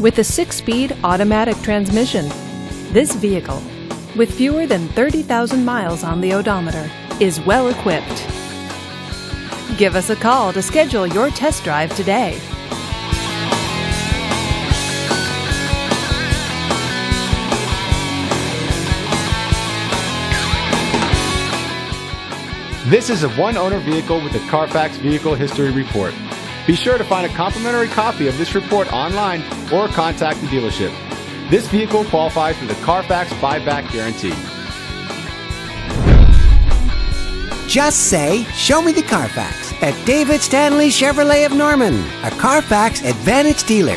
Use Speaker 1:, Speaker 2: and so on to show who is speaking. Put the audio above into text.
Speaker 1: with a six speed automatic transmission. This vehicle, with fewer than 30,000 miles on the odometer, is well equipped. Give us a call to schedule your test drive today.
Speaker 2: This is a one owner vehicle with a Carfax Vehicle History Report. Be sure to find a complimentary copy of this report online or contact the dealership. This vehicle qualifies for the Carfax buyback guarantee.
Speaker 3: Just say, Show me the Carfax at David Stanley Chevrolet of Norman, a Carfax Advantage dealer.